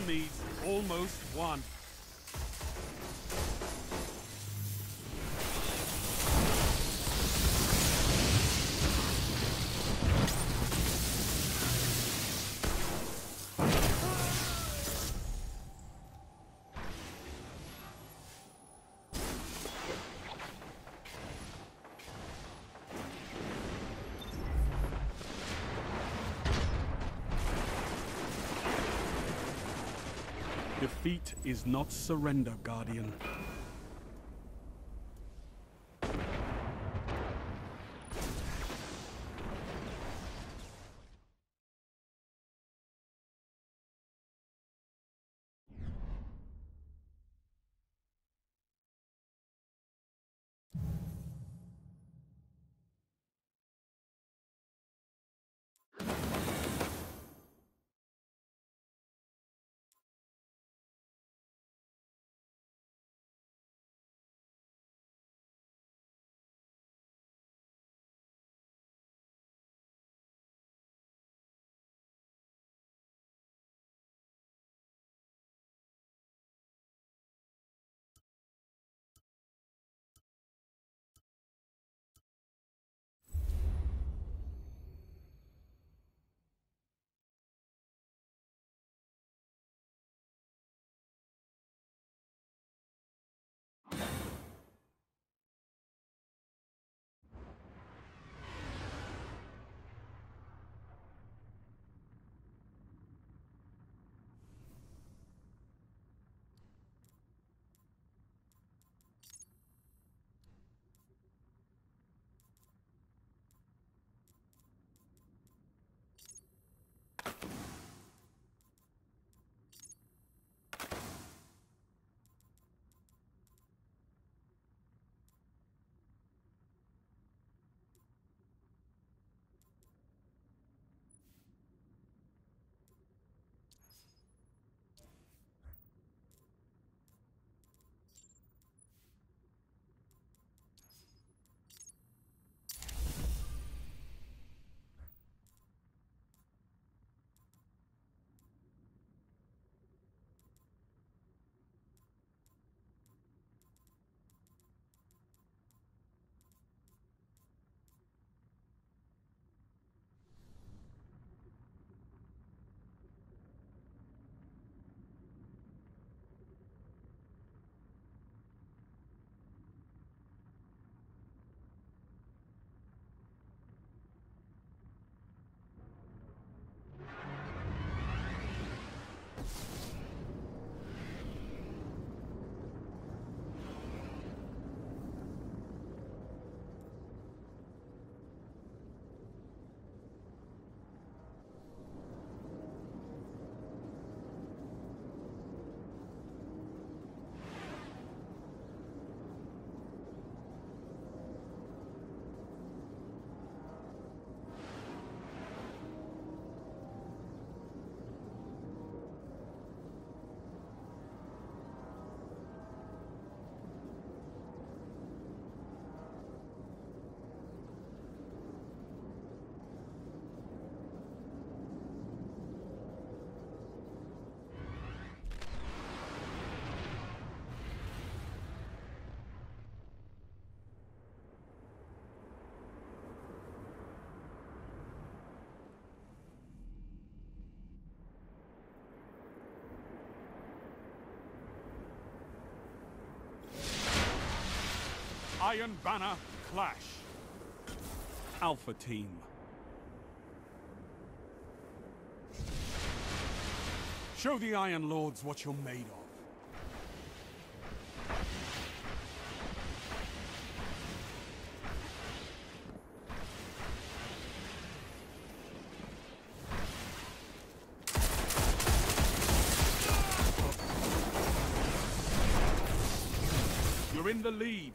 Enemies almost won. Defeat is not surrender, Guardian. Iron Banner Clash. Alpha Team. Show the Iron Lords what you're made of. You're in the lead.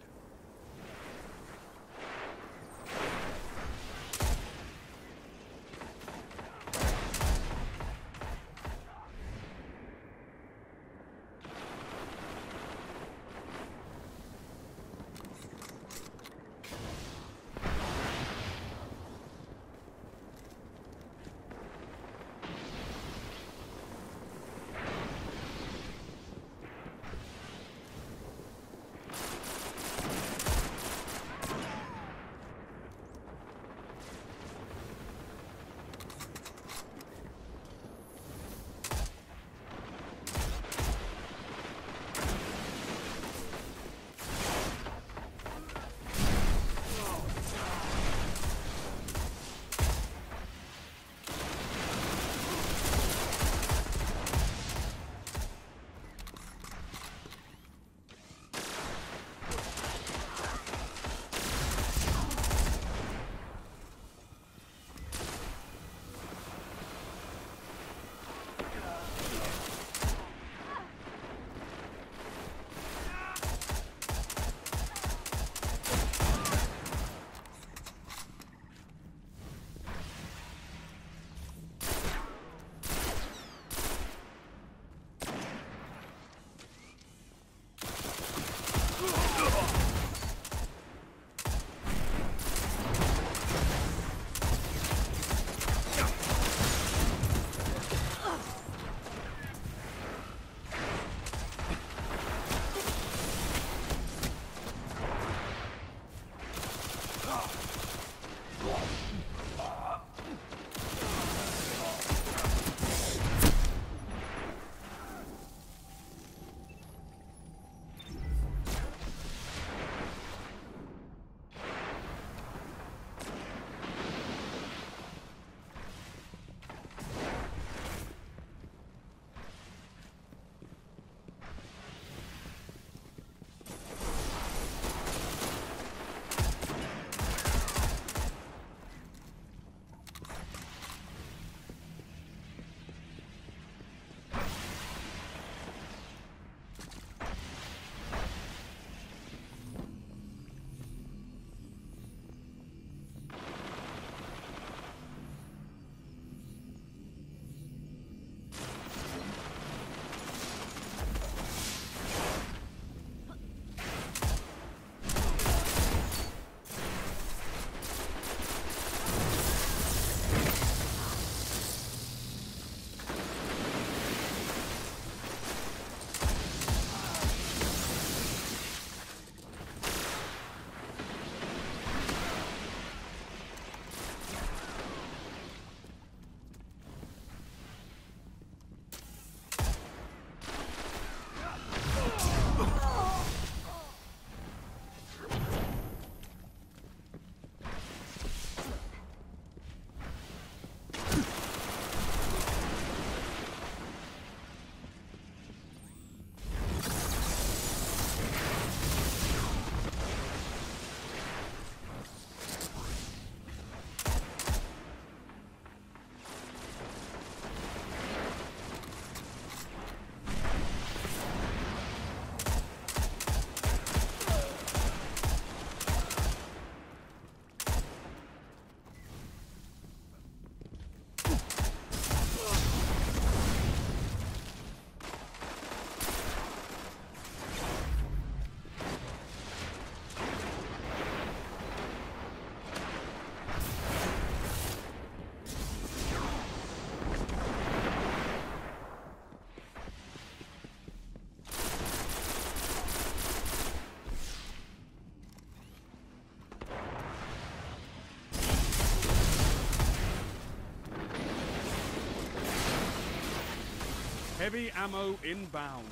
Heavy ammo inbound.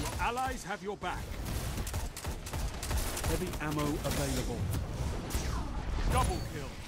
Your allies have your back. Heavy ammo available. Double kill.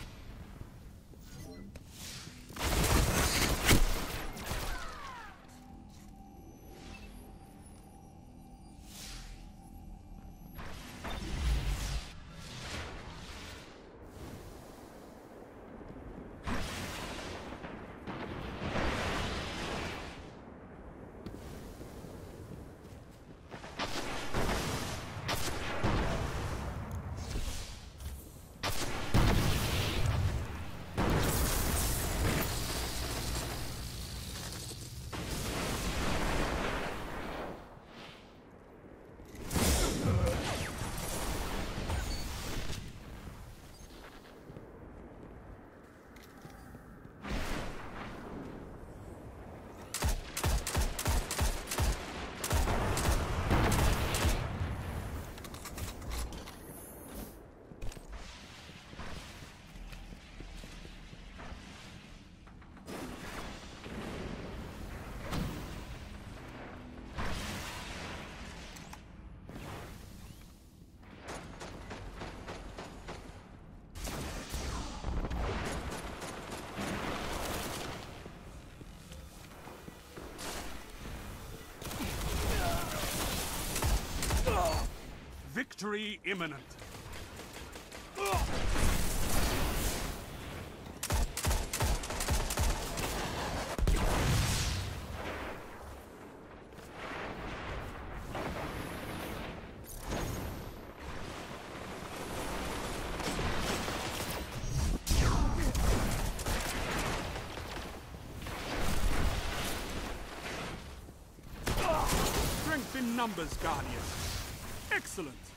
Victory imminent. Strength in numbers, Guardian. Excellent.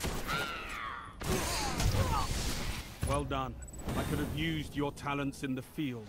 Well done. I could have used your talents in the field.